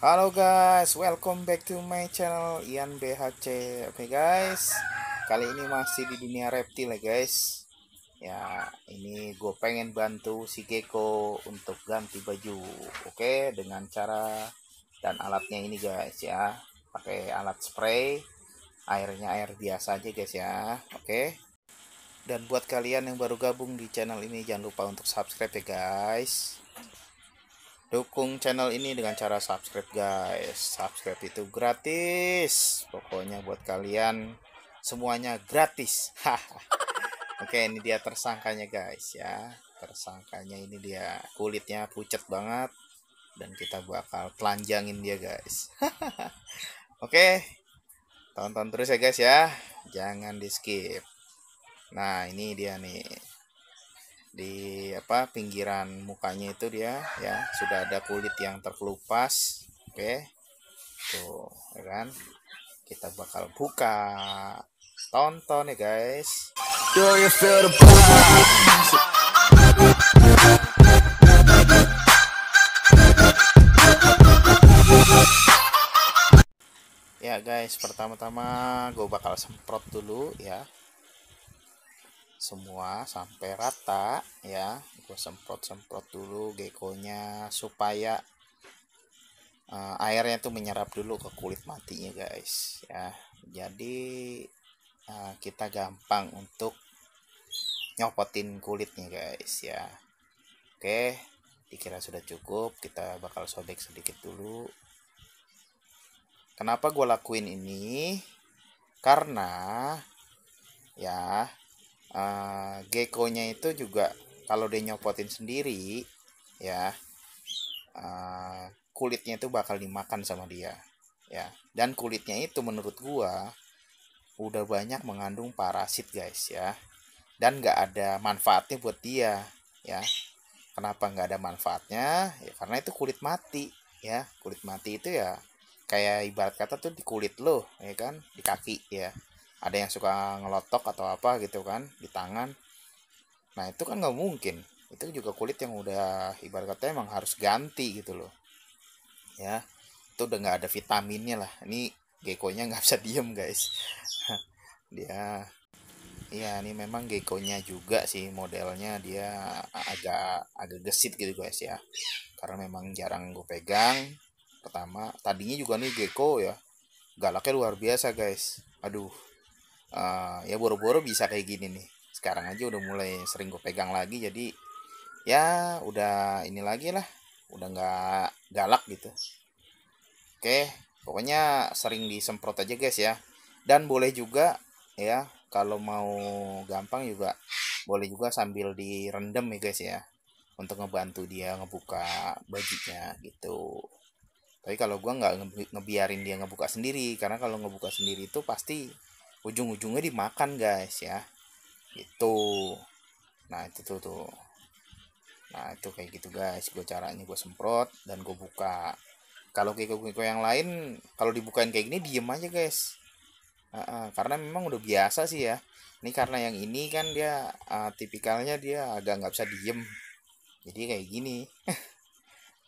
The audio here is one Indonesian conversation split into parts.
Halo guys, welcome back to my channel Ian BHC. Oke guys, kali ini masih di dunia reptil ya guys. Ya, ini gue pengen bantu si Gecko untuk ganti baju. Oke, dengan cara dan alatnya ini guys ya. Pakai alat spray, airnya air biasa aja guys ya. Oke. Dan buat kalian yang baru gabung di channel ini jangan lupa untuk subscribe ya guys dukung channel ini dengan cara subscribe guys. Subscribe itu gratis. Pokoknya buat kalian semuanya gratis. Oke ini dia tersangkanya guys ya. Tersangkanya ini dia. Kulitnya pucat banget. Dan kita bakal telanjangin dia guys. Oke tonton terus ya guys ya. Jangan di skip. Nah ini dia nih di apa pinggiran mukanya itu dia ya sudah ada kulit yang terkelupas oke tuh ya kan? Kita bakal buka tonton ya guys. Ya guys pertama-tama gue bakal semprot dulu ya semua sampai rata ya. Gue semprot-semprot dulu gekonya supaya uh, airnya tuh menyerap dulu ke kulit matinya guys ya. Jadi uh, kita gampang untuk nyopotin kulitnya guys ya. Oke dikira sudah cukup kita bakal sobek sedikit dulu. Kenapa gue lakuin ini? Karena ya uh, gecko-nya itu juga kalau dia nyopotin sendiri ya uh, kulitnya itu bakal dimakan sama dia ya. Dan kulitnya itu menurut gua udah banyak mengandung parasit guys ya. Dan nggak ada manfaatnya buat dia ya. Kenapa nggak ada manfaatnya? Ya karena itu kulit mati ya. Kulit mati itu ya kayak ibarat kata tuh di kulit lo ya kan? Di kaki ya ada yang suka ngelotok atau apa gitu kan di tangan nah itu kan nggak mungkin itu juga kulit yang udah ibarat kata emang harus ganti gitu loh ya itu udah nggak ada vitaminnya lah ini gekonya nggak bisa diem guys dia Iya, ini memang gekonya juga sih modelnya dia agak agak gesit gitu guys ya. Karena memang jarang gue pegang. Pertama, tadinya juga nih gecko ya. Galaknya luar biasa guys. Aduh, uh, ya boro-boro bisa kayak gini nih. Sekarang aja udah mulai sering gue pegang lagi jadi ya udah ini lagi lah udah nggak galak gitu. Oke pokoknya sering disemprot aja guys ya. Dan boleh juga ya kalau mau gampang juga boleh juga sambil direndam ya guys ya untuk ngebantu dia ngebuka bajunya gitu. Tapi kalau gua nggak ngebiarin dia ngebuka sendiri karena kalau ngebuka sendiri itu pasti ujung-ujungnya dimakan guys ya. Itu nah itu tuh tuh. Nah itu kayak gitu guys. Gue caranya gue semprot dan gue buka. Kalau kiko-kiko yang lain kalau dibukain kayak gini diem aja guys. Uh, uh, karena memang udah biasa sih ya. Ini karena yang ini kan dia uh, tipikalnya dia agak nggak bisa diem. Jadi kayak gini.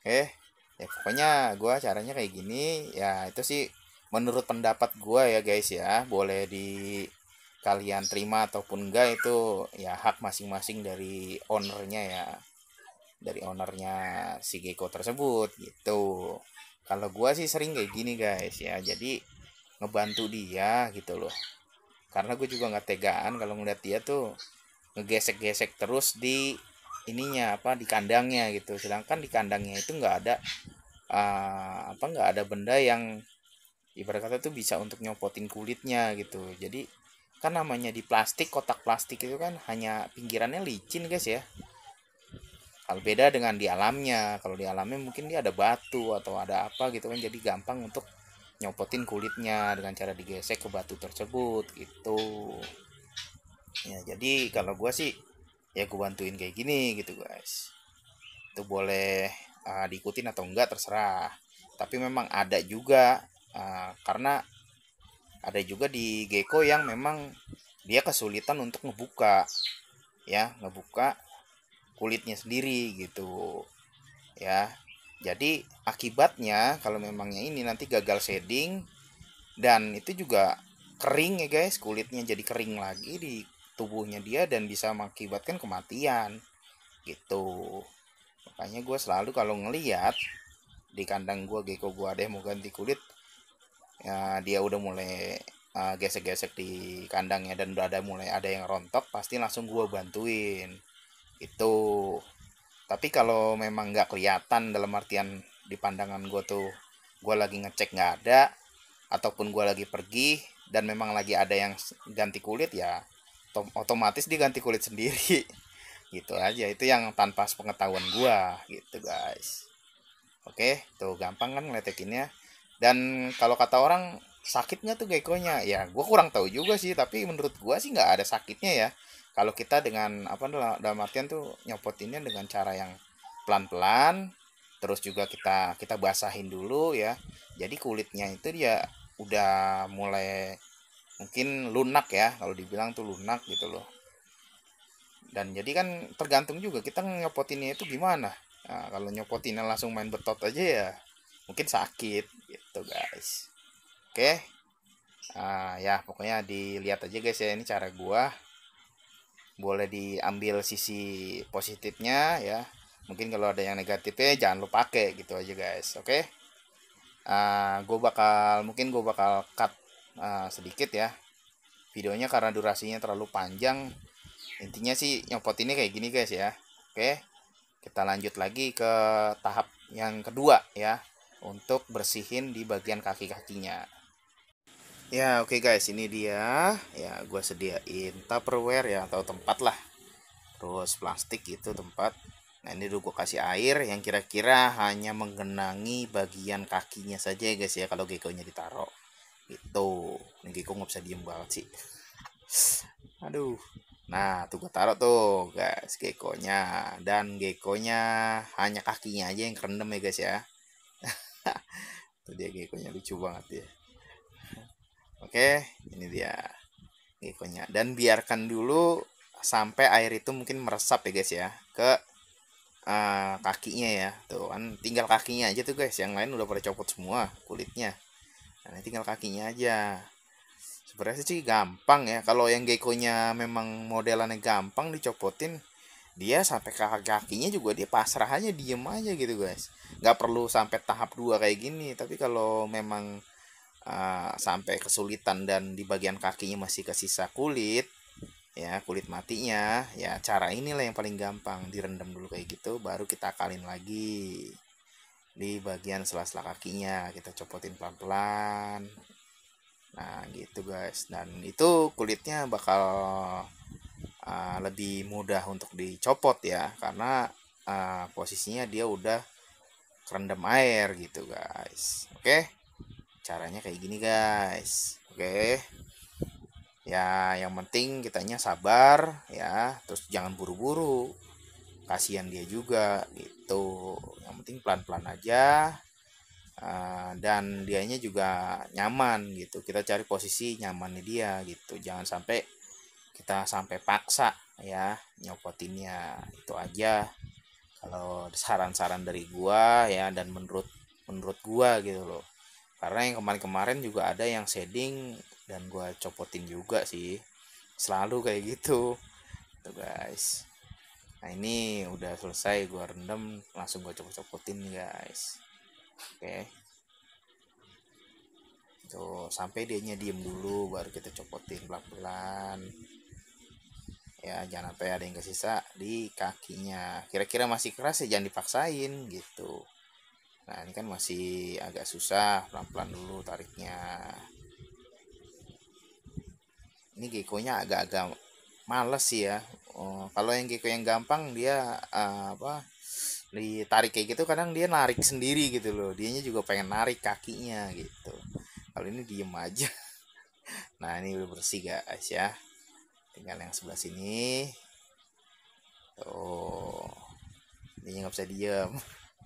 Eh ya pokoknya gue caranya kayak gini. Ya itu sih menurut pendapat gue ya guys ya boleh di kalian terima ataupun enggak itu ya hak masing-masing dari ownernya ya dari ownernya si Gecko tersebut gitu. Kalau gue sih sering kayak gini guys ya jadi ngebantu dia gitu loh. Karena gue juga nggak tegaan kalau ngeliat dia tuh ngegesek-gesek terus di ininya apa di kandangnya gitu. Sedangkan di kandangnya itu nggak ada uh, apa nggak ada benda yang ibarat kata tuh bisa untuk nyopotin kulitnya gitu. Jadi kan namanya di plastik kotak plastik itu kan hanya pinggirannya licin guys ya. Kalau beda dengan di alamnya. Kalau di alamnya mungkin dia ada batu atau ada apa gitu kan jadi gampang untuk nyopotin kulitnya dengan cara digesek ke batu tersebut gitu. Ya jadi kalau gue sih ya gue bantuin kayak gini gitu guys. Itu boleh uh, diikutin atau enggak terserah. Tapi memang ada juga uh, karena ada juga di gecko yang memang dia kesulitan untuk ngebuka ya ngebuka kulitnya sendiri gitu ya. Jadi akibatnya kalau memangnya ini nanti gagal shading dan itu juga kering ya guys kulitnya jadi kering lagi di tubuhnya dia dan bisa mengakibatkan kematian gitu. Makanya gue selalu kalau ngeliat di kandang gue gecko gue yang mau ganti kulit ya dia udah mulai uh, gesek-gesek di kandangnya dan udah ada mulai ada yang rontok pasti langsung gue bantuin. Itu. Tapi kalau memang nggak kelihatan dalam artian di pandangan gue tuh gue lagi ngecek nggak ada ataupun gue lagi pergi dan memang lagi ada yang ganti kulit ya otomatis diganti kulit sendiri. Gitu aja itu yang tanpa pengetahuan gue gitu guys. Oke tuh gampang kan ngeletekinnya dan kalau kata orang sakitnya tuh gekonya ya gue kurang tahu juga sih tapi menurut gue sih nggak ada sakitnya ya. Kalau kita dengan apa dalam artian tuh nyopotinnya dengan cara yang pelan-pelan terus juga kita kita basahin dulu ya. Jadi kulitnya itu dia udah mulai mungkin lunak ya kalau dibilang tuh lunak gitu loh. Dan jadi kan tergantung juga kita nyopotinnya itu gimana. Nah, kalau nyopotinnya langsung main betot aja ya mungkin sakit gitu guys. Oke. Uh, ya pokoknya dilihat aja guys ya. Ini cara gua. Boleh diambil sisi positifnya ya. Mungkin kalau ada yang negatifnya jangan lupa pakai gitu aja guys. Oke. Okay? uh, gue bakal mungkin gue bakal cut uh, sedikit ya. Videonya karena durasinya terlalu panjang. Intinya sih nyopot ini kayak gini guys ya. Oke. Kita lanjut lagi ke tahap yang kedua ya untuk bersihin di bagian kaki-kakinya. Ya oke okay guys ini dia. Ya gue sediain tupperware ya atau tempat lah. Terus plastik itu tempat. Nah ini dulu gue kasih air yang kira-kira hanya menggenangi bagian kakinya saja ya guys ya kalau gekonya ditaruh. Gitu. Ini geko nggak bisa diem banget sih. Aduh. Nah, tuh gue taruh tuh guys gekonya dan gekonya hanya kakinya aja yang kerendam ya guys ya. Tuh dia gekonya lucu banget ya. Oke, ini dia gekonya dan biarkan dulu sampai air itu mungkin meresap ya guys ya ke uh, kakinya ya. Tuh kan tinggal kakinya aja tuh guys, yang lain udah pada copot semua kulitnya. Nah, tinggal kakinya aja sebenarnya sih gampang ya kalau yang gekonya memang modelannya gampang dicopotin dia sampai ke kakinya juga dia pasrah aja diem aja gitu guys. Nggak perlu sampai tahap dua kayak gini. Tapi kalau memang uh, sampai kesulitan dan di bagian kakinya masih kesisa kulit ya kulit matinya ya cara inilah yang paling gampang. Direndam dulu kayak gitu baru kita akalin lagi di bagian sela-sela kakinya. Kita copotin pelan-pelan. Nah gitu guys. Dan itu kulitnya bakal uh, lebih mudah untuk dicopot ya karena uh, posisinya dia udah kerendam air gitu guys. Oke? Caranya kayak gini guys. Oke? Ya yang penting kitanya sabar ya. Terus jangan buru-buru. Kasihan dia juga gitu. Yang penting pelan-pelan aja. Uh, dan dianya juga nyaman gitu. Kita cari posisi nyamannya dia gitu. Jangan sampai kita sampai paksa ya nyopotinnya itu aja. Kalau saran-saran dari gua ya dan menurut menurut gua gitu loh. Karena yang kemarin-kemarin juga ada yang shading dan gua copotin juga sih. Selalu kayak gitu. Tuh guys. Nah ini udah selesai gua rendam langsung gua copot-copotin guys. Oke. Tuh sampai dia diem dulu baru kita copotin pelan-pelan ya jangan sampai ada yang kesisa di kakinya. Kira-kira masih keras ya jangan dipaksain gitu. Nah ini kan masih agak susah pelan-pelan dulu tariknya. Ini gekonya agak-agak males sih ya. Oh, kalau yang geko yang gampang dia uh, apa ditarik kayak gitu kadang dia narik sendiri gitu loh. Dianya juga pengen narik kakinya gitu. Kalau ini diem aja. Nah ini udah bersih guys ya tinggal yang sebelah sini. Tuh. Ini nggak bisa diem.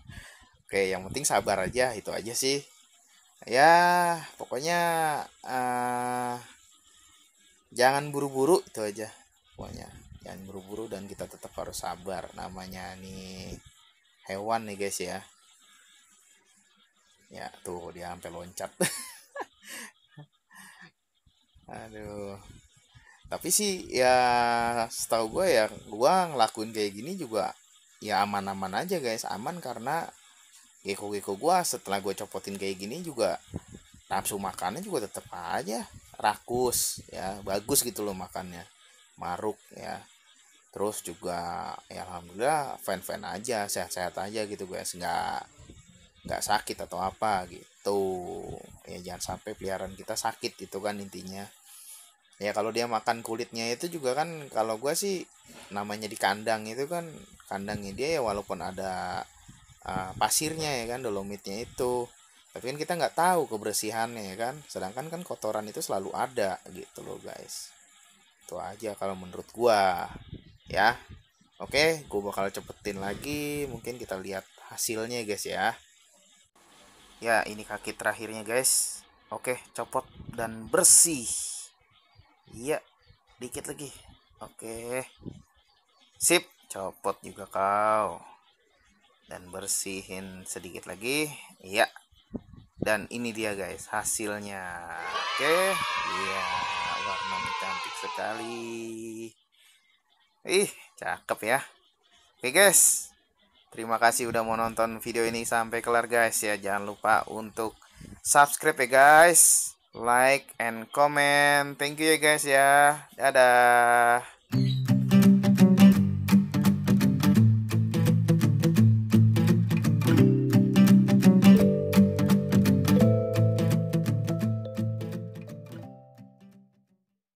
Oke yang penting sabar aja. Itu aja sih. Ya pokoknya uh, jangan buru-buru. Itu aja pokoknya. Jangan buru-buru dan kita tetap harus sabar. Namanya nih hewan nih guys ya. Ya tuh dia sampai loncat. Aduh tapi sih ya setahu gue ya gue ngelakuin kayak gini juga ya aman-aman aja guys. Aman karena geko-geko gue setelah gue copotin kayak gini juga nafsu makannya juga tetap aja rakus ya. Bagus gitu loh makannya maruk ya. Terus juga ya alhamdulillah fan fan aja sehat-sehat aja gitu guys. Nggak nggak sakit atau apa gitu. Ya jangan sampai peliharaan kita sakit itu kan intinya ya kalau dia makan kulitnya itu juga kan kalau gue sih namanya di kandang itu kan kandangnya dia ya walaupun ada uh, pasirnya ya kan dolomitnya itu. Tapi kan kita nggak tahu kebersihannya ya kan. Sedangkan kan kotoran itu selalu ada gitu loh guys. Itu aja kalau menurut gua ya. Oke gua bakal cepetin lagi. Mungkin kita lihat hasilnya guys ya. Ya ini kaki terakhirnya guys. Oke copot dan bersih Iya, dikit lagi. Oke. Sip, copot juga kau. Dan bersihin sedikit lagi. Iya. Dan ini dia guys, hasilnya. Oke. Iya, warnanya cantik sekali. Ih, cakep ya. Oke guys. Terima kasih udah mau nonton video ini sampai kelar guys ya. Jangan lupa untuk subscribe ya guys like and comment. Thank you ya guys ya. Dadah